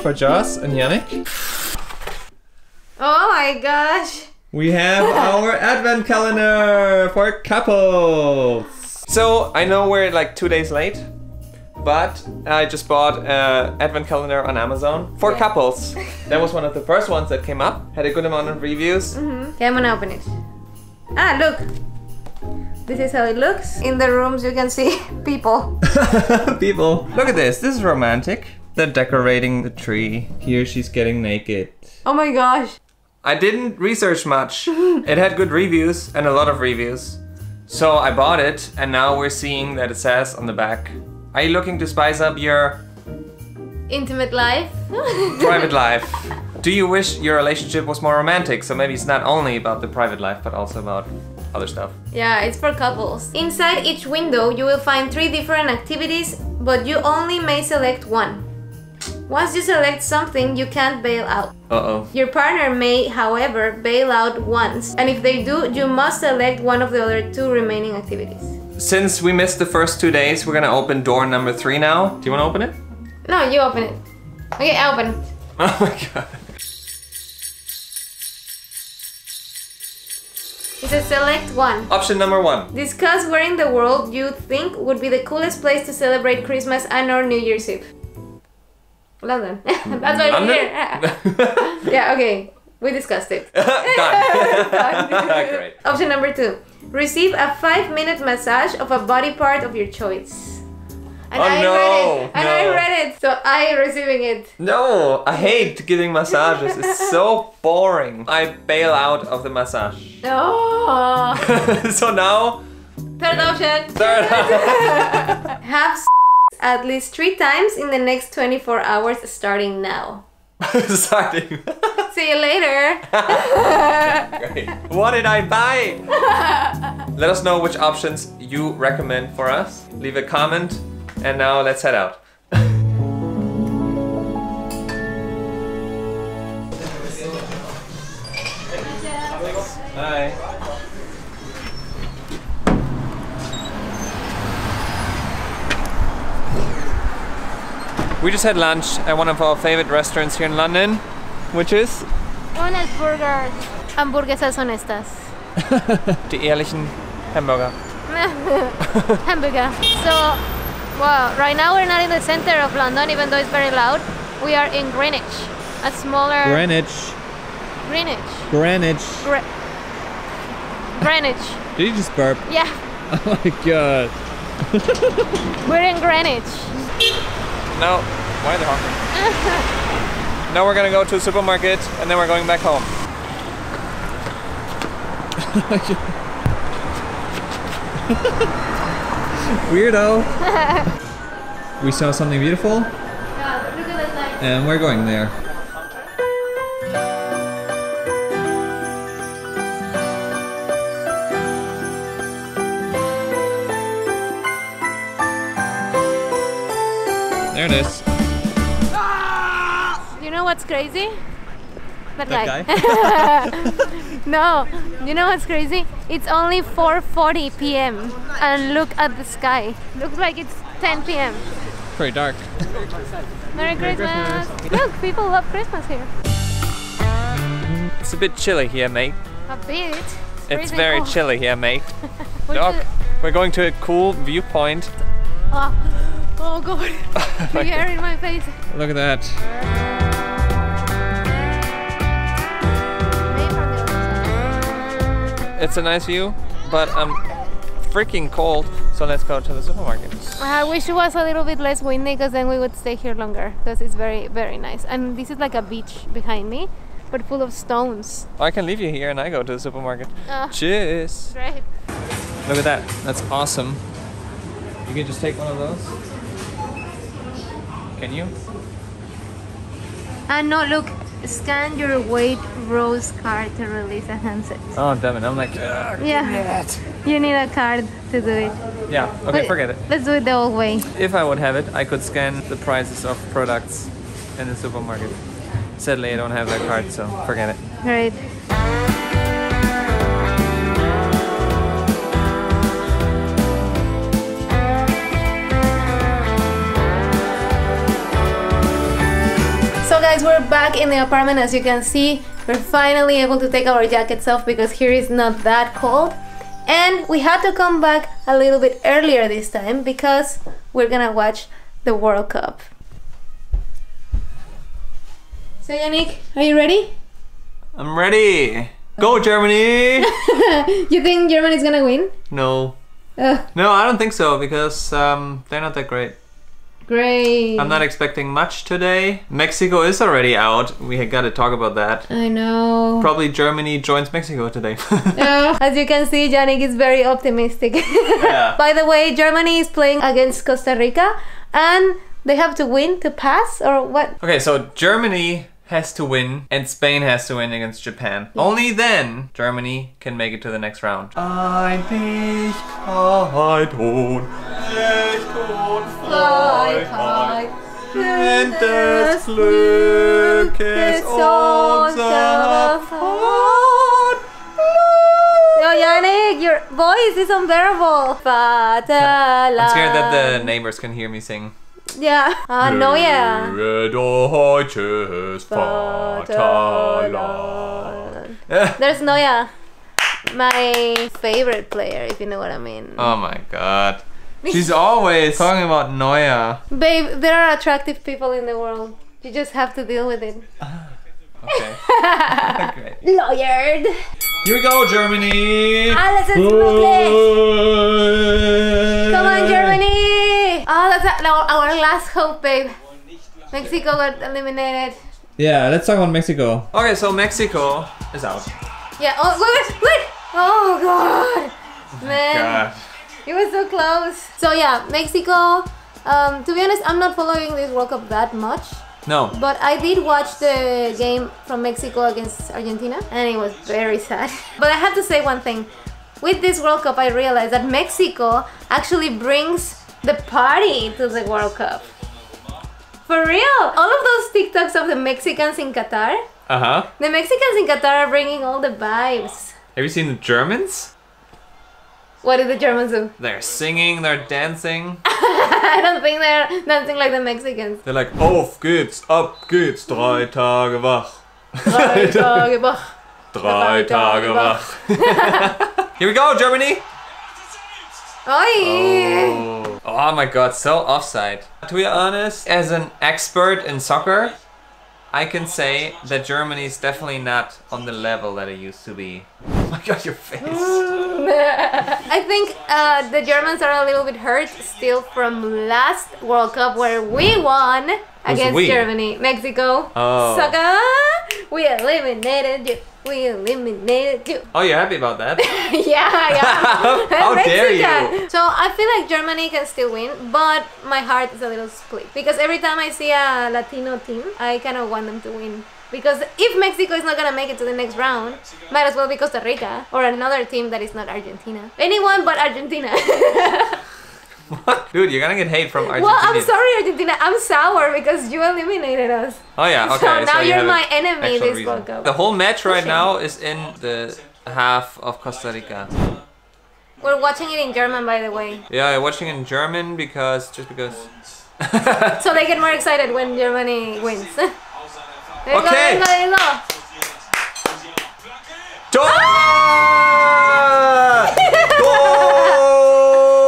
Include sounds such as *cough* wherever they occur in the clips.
for Joss and Janik. Oh my gosh. We have *laughs* our advent calendar for couples. So I know we're like two days late, but I just bought an advent calendar on Amazon for couples. *laughs* That was one of the first ones that came up. Had a good amount of reviews. Okay, I'm gonna open it. Ah, look. This is how it looks. In the rooms, you can see *laughs* people. People, look at this. This is romantic. They're decorating the tree. Here she's getting naked. Oh my gosh. I didn't research much. it had good reviews and a lot of reviews. So I bought it and now we're seeing that it says on the back, are you looking to spice up your Intimate life. *laughs* private life? Do you wish your relationship was more romantic? So maybe it's not only about the private life, but also about other stuff. Yeah, it's for couples. Inside each window, you will find three different activities, but you only may select one. Once you select something, you can't bail out. Uh-oh. Your partner may, however, bail out once, and if they do, you must select one of the other two remaining activities. Since we missed the first two days, we're gonna open door number three now. Do you wanna open it? No, you open it. Okay, I open it. *laughs* Oh my god. It says select one. Option number one. Discuss where in the world you think would be the coolest place to celebrate Christmas and or New Year's Eve. London. *laughs* That's why we're here. yeah, okay. We discussed it. *laughs* Done. *laughs* Great. Option number two. Receive a five minute massage of a body part of your choice. And Oh, I no, read it. And I read it. So I receiving it. No, I hate giving massages. It's so boring. I bail out of the massage. No. so now, Third option. third. Have s- at least three times in the next 24 hours starting now. *laughs* Starting. *laughs* See you later. Great. What did I buy? Let us know which options you recommend for us. Leave a comment. And now let's head out. We just had lunch at one of our favorite restaurants here in London, which is Honest burgers. Hamburguesas honestas. *laughs* die ehrlichen Hamburger. *laughs* Hamburger. So, well, right now we're not in the center of London, even though it's very loud. We are in Greenwich, a smaller Greenwich. Greenwich. Greenwich. Gre- Greenwich. Did you just burp? Yeah, *laughs* Oh my god. we're in Greenwich. No. Why are they honking? now we're gonna go to a supermarket and then we're going back home. *laughs* Weirdo. *laughs* we saw something beautiful Yeah, look at the light. and we're going there. There it is. You know what's crazy? That, That guy. *laughs* no, you know what's crazy? It's only 4:40 p.m. and look at the sky. Looks like it's 10 p.m. Pretty dark. Merry, Christmas. Christmas. Look, people love Christmas here. It's a bit chilly here, mate. A bit. It's freezing very cold. chilly here, mate. *laughs* We're Look, we're going to a cool viewpoint. Oh, oh god, *laughs* the hair in my face. Look at that. Maybe from the other side. It's a nice view, but I'm freaking cold. So let's go to the supermarket. I wish it was a little bit less windy because then we would stay here longer because it's very, very nice. And this is like a beach behind me, but full of stones. I can leave you here and I go to the supermarket. Ah. Cheers. Great. Look at that. That's awesome. You can just take one of those. Can you? And no, look, scan your weight rose card to release a handset. Oh, damn it. I'm like, "Ugh, Yeah, you need a card to do it. yeah. Okay, But forget it. Let's do it the old way. If I would have it, I could scan the prices of products in the supermarket. Sadly, I don't have that card, so forget it. Right. Guys, we're back in the apartment. As you can see, we're finally able to take our jackets off because here is not that cold. And we had to come back a little bit earlier this time because we're gonna watch the World Cup. So Janik, are you ready? I'm ready. Go Germany! *laughs* you think Germany's gonna win? no. Uh, No, I don't think so because um, they're not that great. Great. I'm not expecting much today. Mexico is already out. We have got to talk about that. I know. Probably Germany joins Mexico today. *laughs* Uh, as you can see, Janik is very optimistic. Yeah. *laughs* By the way, Germany is playing against Costa Rica and they have to win to pass or what? okay, so Germany has to win and Spain has to win against Japan. Only then Germany can make it to the next round. Ein Licht, ein Ton, Licht und Freiheit. Denn des Glückes unser Vaterland. Yo, Janik, your voice is unbearable. Vaterland. *laughs* I'm scared that the neighbors can hear me sing. Yeah. Ah, no, yeah. Deutsches Vaterland. Vaterland. There's Neuer, my favorite player, if you know what I mean. Oh my god. She's always talking about Neuer. Babe, there are attractive people in the world. You just have to deal with it. *laughs* Okay. *laughs* Great. Lawyered. Here we go, Germany! Alles ist möglich. Our, our last hope, babe. Mexico got eliminated. Yeah, let's talk about Mexico. Okay, so Mexico is out. Yeah. Oh, wait, wait, wait. Oh, God. Man. God. It was so close. So, yeah, Mexico. Um, to be honest, I'm not following this World Cup that much. No. But I did watch the game from Mexico against Argentina, and it was very sad. *laughs* But I have to say one thing. With this World Cup, I realized that Mexico actually brings the party to the World Cup. For real! All of those TikToks of the Mexicans in Qatar, Uh huh. the Mexicans in Qatar are bringing all the vibes. Have you seen the Germans? What did the Germans do? They're singing, they're dancing. *laughs* I don't think they're dancing like the Mexicans. They're like, auf geht's, ab geht's, drei Tage wach. Drei *laughs* Tage wach. Drei Tage wach. *laughs* Here we go, Germany! Oi! Oh. Oh my god, so offside. To be honest, as an expert in soccer, I can say that Germany is definitely not on the level that it used to be. Oh my *laughs* god, your face. *laughs* I think uh, the Germans are a little bit hurt still from last World Cup where we won against we? Germany. Mexico. Oh. Sucker! We eliminated you. We eliminated you. Oh, you're happy about that? *laughs* yeah, yeah. How dare you. So I feel like Germany can still win, but my heart is a little split because every time I see a Latino team, I kind of want them to win. Because if Mexico is not gonna make it to the next round, might as well be Costa Rica or another team that is not Argentina. Anyone but Argentina. *laughs* What? Dude, you're gonna get hate from Argentina. well, I'm sorry, Argentina. I'm sour because you eliminated us. Oh yeah, So okay. now you you're my enemy this reason. World Cup. The whole match right now is in the half of Costa Rica. We're watching it in German, by the way, Yeah, I'm watching in German because just because. so they get more excited when Germany wins. *laughs* There you Okay. there you go, there you go. Tor!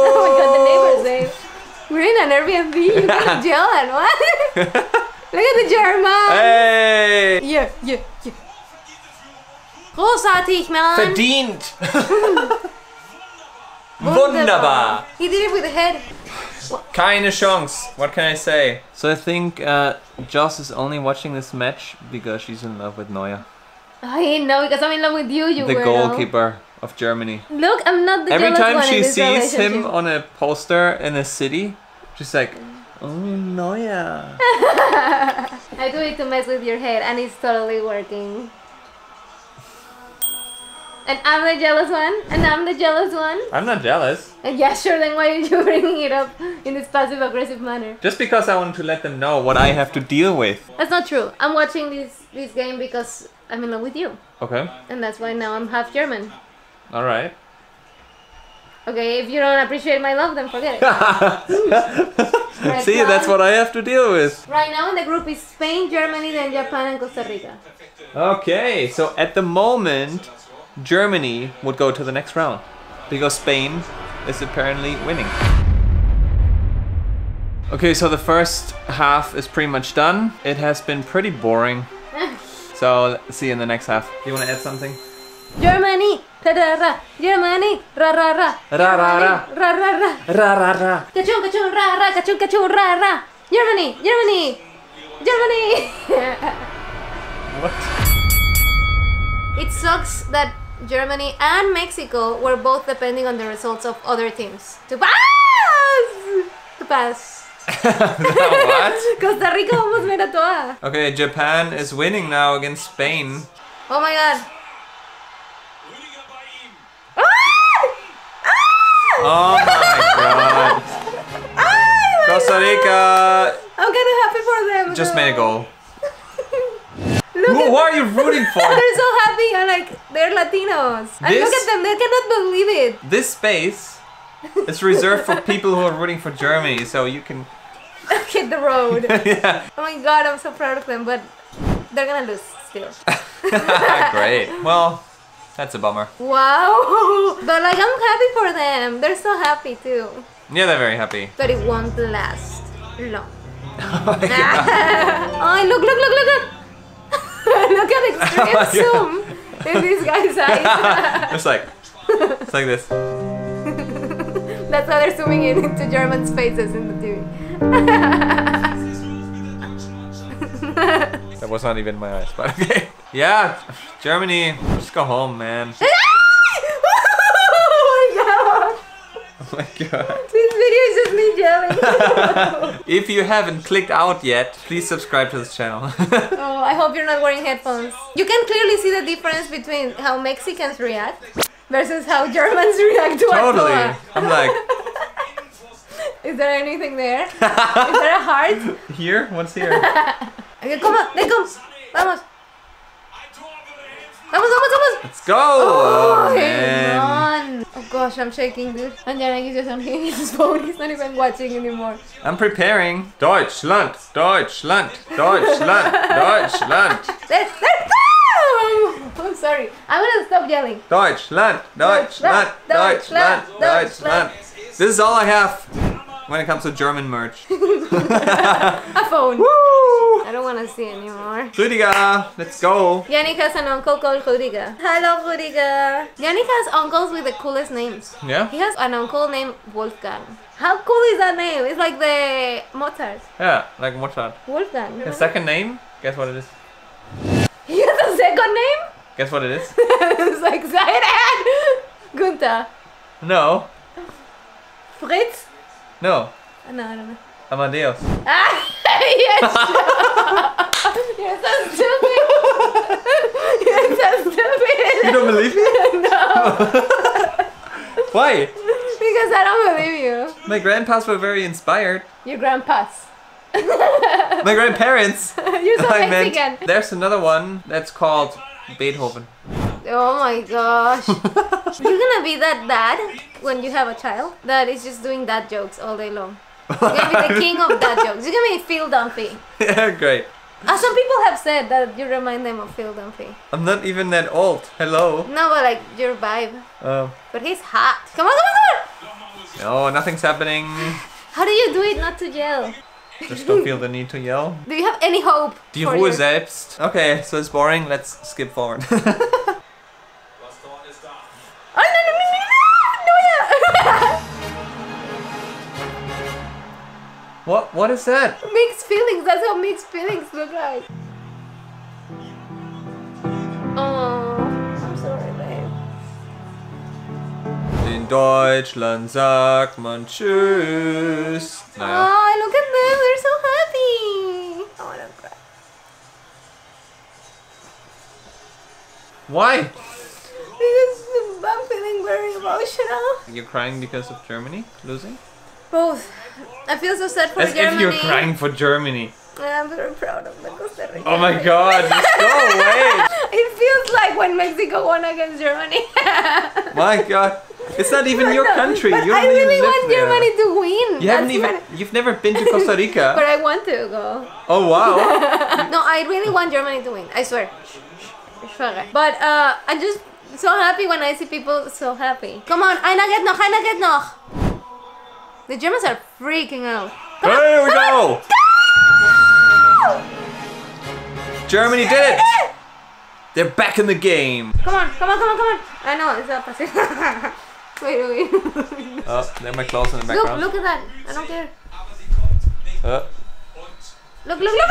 Oh my god, the neighbors, Dave. We're in an Airbnb. You can yell at what? *laughs* Look at the German. Hey! Yeah, yeah, yeah. Großartig, man. Verdient! *laughs* Wunderbar! He did it with the head. Keine Chance. What can I say? So I think uh, Joss is only watching this match because she's in love with Neuer, I know because I'm in love with you, you the weirdo. goalkeeper of Germany. Look, I'm not the Every time one she sees him on a poster in a city, she's like, "Oh Neuer." *laughs* I do it to mess with your head, and it's totally working. And I'm the jealous one, and I'm the jealous one. I'm not jealous. And yeah, sure, then why are you *laughs* bringing it up in this passive aggressive manner? Just because I want to let them know what I have to deal with. That's not true. I'm watching this this game because I'm in love with you, Okay. and that's why now I'm half German. All right. Okay, if you don't appreciate my love, then forget it. *laughs* See, that's what I have to deal with. Right now in the group is Spain, Germany, then Japan, and Costa Rica. Okay, so at the moment, Germany would go to the next round because Spain is apparently winning. Okay, so the first half is pretty much done. It has been pretty boring. *laughs* So, see in the next half. Do you want to add something? Germany, ra ra ra. Germany, ra ra ra. Ra, ra, ra. ra ra ra. Ra ra ra. Kachung kachung ra ra kachung kachung ra ra. Germany, Germany, Germany. *laughs* What? it sucks that Germany and Mexico were both depending on the results of other teams to pass. To pass. what? *laughs* Costa Rica almost made a toa. Okay, Japan is winning now against Spain. Oh my god. Ah! Ah! Oh my god. *laughs* My Costa God. Rica I'm kind of happy for them. just though. made a goal. Look Who, who are you rooting for? *laughs* They're so happy and like they're Latinos. And look at them, they cannot believe it. This space is reserved for people who are rooting for Germany, so you can. *laughs* Hit the road. *laughs* yeah. oh my god, I'm so proud of them, but they're gonna lose still. Great. Well, that's a bummer. Wow! But like I'm happy for them. They're so happy too. Yeah, they're very happy. But it won't last long. oh oh, look, look, look, look, look! Look at extreme Oh zoom in this guy's eyes. It's like, it's like this. *laughs* That's how they're zooming in into German's faces in the TV. *laughs* That was not even my eyes, but okay. Yeah, Germany, just go home, man. *laughs* Oh my god. Oh my god! Is just me yelling. *laughs* if you haven't clicked out yet, please subscribe to this channel. *laughs* oh, I hope you're not wearing headphones. You can clearly see the difference between how Mexicans react versus how Germans *laughs* react to totally. toa. I'm like, Is there anything there? Is there a heart? here? What's here? Okay, come on, let go. Vamos. Vamos, vamos, vamos. Let's go! Oh, Oh, man. man. Oh gosh, I'm shaking, dude. And Janik is just on his phone. He's not even watching anymore. I'm preparing. Deutschland, Deutschland, Deutschland, *laughs* Deutschland, Let's, let's go! I'm sorry. I'm gonna stop yelling. Deutschland, Deutschland, Deutschland, Deutschland. This is all I have when it comes to German merch. *laughs* *laughs* A phone. Woo! I don't want to see anymore. Rüdiger, let's go. Janik has an uncle called Rudiger. Hello, Rudiger. Janik has uncles with the coolest names. Yeah? He has an uncle named Wolfgang. How cool is that name? It's like the Mozart. Yeah, like Mozart. Wolfgang. His second name? Guess what it is? *laughs* He has a second name? Guess what it is? it's like excited. Gunther. No, Fritz? No, No, I don't know. Amadeus. Ah, *laughs* yes. You're so stupid. You're so stupid. You don't believe me? *laughs* no, Why? because I don't believe you. My grandpas were very inspired. Your grandpas. *laughs* My grandparents. You're so I meant there's another one that's called Beethoven. Oh my gosh. You're gonna be that dad when you have a child that is just doing dad jokes all day long. *laughs* You're gonna be the king of dad jokes. You're gonna be Phil Dunphy. yeah, great. Uh, some people have said that you remind them of Phil Dunphy. I'm not even that old. Hello. No, but like your vibe. Um, But he's hot. Come on, come on, come on! no, nothing's happening. How do you do it not to yell? Just don't feel *laughs* the need to yell. Do you have any hope? Die Ruhe your- selbst. Okay, so it's boring. Let's skip forward. *laughs* what? What is that? mixed feelings. That's how mixed feelings look like. Oh, I'm sorry, babe. In Deutschland sagt man Tschüss. Naja. Oh, look at them. They're so happy. I wanna cry. Why? Because I'm feeling very emotional. You're crying because of Germany losing? Both. I feel so sad for As Germany. if you're crying for Germany. I'm very proud of the Costa Rica. Oh my god, just *laughs* go away! It feels like when Mexico won against Germany. *laughs* My god. It's not even But your no, country. But you don't I really even live want there. Germany to win. You haven't even. You've never been to Costa *laughs* Rica. but I want to go. oh wow. No, I really want Germany to win. I swear. But uh, I'm just so happy when I see people so happy. Come on, einer geht noch, einer geht noch. The Germans are freaking out. Come on, we go. Germany did it. They're back in the game. Come on, come on, come on, come on. I know, it's opposite. *laughs* wait, wait. Oh, there are my clothes in the background. look look at that. I don't care. Uh, Look, look, look, look.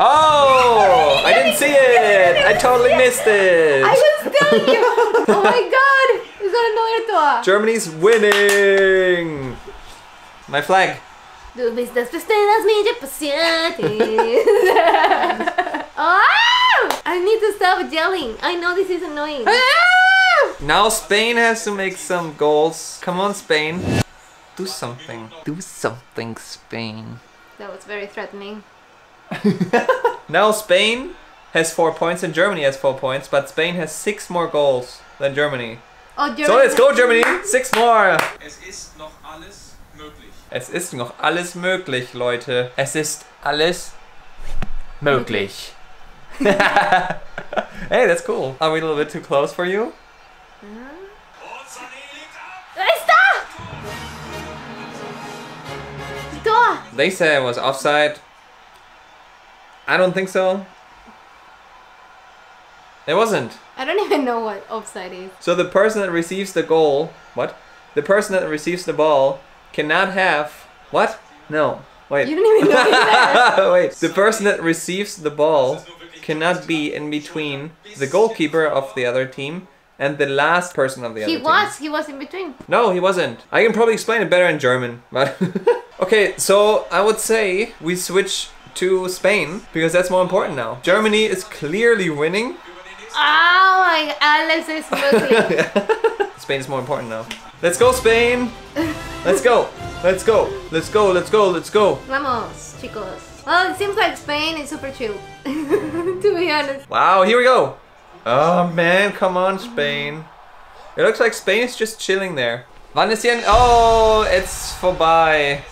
oh, I didn't see it. I totally missed it. I was telling you. Oh my god. It's gonna know your toa. Germany's winning. My flag. Du bist das Beste, das mir passiert oh! I need to stop yelling. I know this is annoying. Ah! Now Spain has to make some goals. Come on, Spain. Do something. Do something, Spain. That was very threatening. *laughs* Now Spain has four points and Germany has four points, but Spain has six more goals than Germany. Oh, Germany. So let's go, Germany! Six more! Es ist noch alles möglich. Es ist noch Leute. Es ist alles möglich. *laughs* hey, that's cool. Are we a little bit too close for you? Ahí está! They said it was offside. I don't think so. It wasn't. I don't even know what offside is. So the person that receives the goal, what? The person that receives the ball cannot have what? No. Wait. You don't even know that. *laughs* Wait. The person that receives the ball cannot be in between the goalkeeper of the other team and the last person of the other team. He was. He was in between. No, he wasn't. I can probably explain it better in German, but *laughs* okay. So I would say we switch to Spain because that's more important now. Germany is clearly winning. Oh my Alex is looking. *laughs* Spain is more important now. Let's go, Spain! Let's go! Let's go! Let's go! Let's go! Let's go! Vamos, chicos. Well, it seems like Spain is super chill. *laughs* to be honest. Wow, here we go! Oh man, come on, Spain. It looks like Spain is just chilling there. Wann ist hier? Oh, it's vorbei.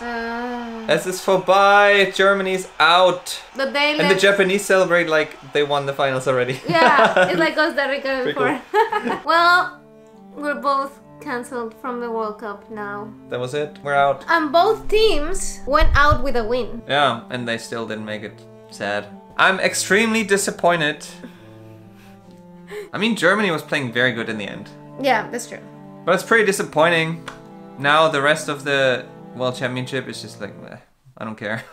Uh, Es ist vorbei. Germany's out. but they And the. Japanese celebrate like they won the finals already. yeah, *laughs* it's like Costa Rica before. *laughs* well, we're both cancelled from the World Cup now. that was it. We're out. And both teams went out with a win. Yeah, and they still didn't make it. Sad. I'm extremely disappointed. I mean, Germany was playing very good in the end. Yeah, that's true. But it's pretty disappointing. Now the rest of the World Championship is just like, I don't care. *laughs* *laughs*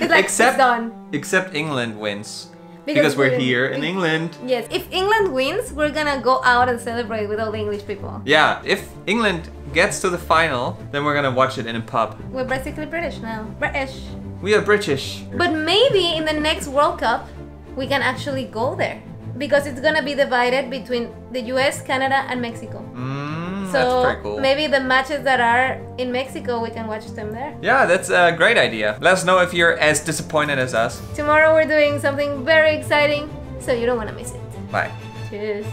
It's like Except- it's done. Except England wins. Because, we're here in England. Yes, if England wins, we're gonna go out and celebrate with all the English people. Yeah, if England gets to the final, then we're gonna watch it in a pub. We're basically British now. British. We are British. But maybe in the next World Cup, we can actually go there. Because it's gonna be divided between the US, Canada, and Mexico. Mm, So that's pretty cool. maybe the matches that are in Mexico, we can watch them there. Yeah, that's a great idea. Let us know if you're as disappointed as us. Tomorrow we're doing something very exciting, so you don't wanna miss it. Bye. Cheers.